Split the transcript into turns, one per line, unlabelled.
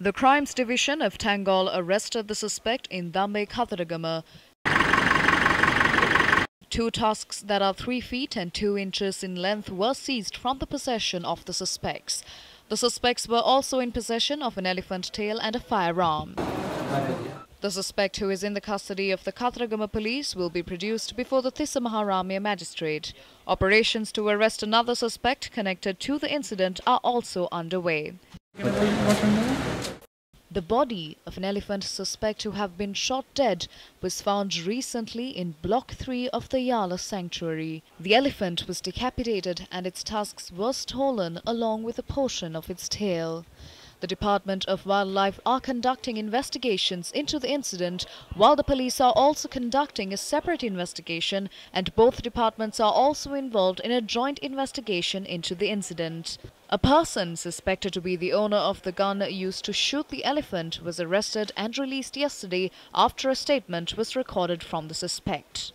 The Crimes Division of Tangalle arrested the suspect in Dambe Kataragama. Two tusks that are 3 feet and 2 inches in length were seized from the possession of the suspects. The suspects were also in possession of an elephant tail and a firearm. The suspect who is in the custody of the Kataragama police will be produced before the Tissamaharama magistrate. Operations to arrest another suspect connected to the incident are also underway. The body of an elephant suspect to have been shot dead was found recently in Block 3 of the Yala Sanctuary. The elephant was decapitated and its tusks were stolen along with a portion of its tail. The Department of Wildlife are conducting investigations into the incident while the police are also conducting a separate investigation and both departments are also involved in a joint investigation into the incident. A person suspected to be the owner of the gun used to shoot the elephant was arrested and released yesterday after a statement was recorded from the suspect.